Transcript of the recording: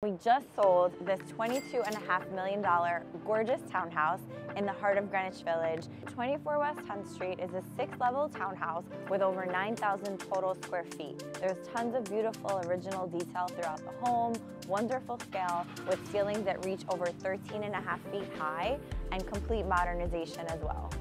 We just sold this $22.5 million gorgeous townhouse in the heart of Greenwich Village. 24 West 10th Street is a six-level townhouse with over 9,000 total square feet. There's tons of beautiful original detail throughout the home, wonderful scale with ceilings that reach over 13 and a half feet high and complete modernization as well.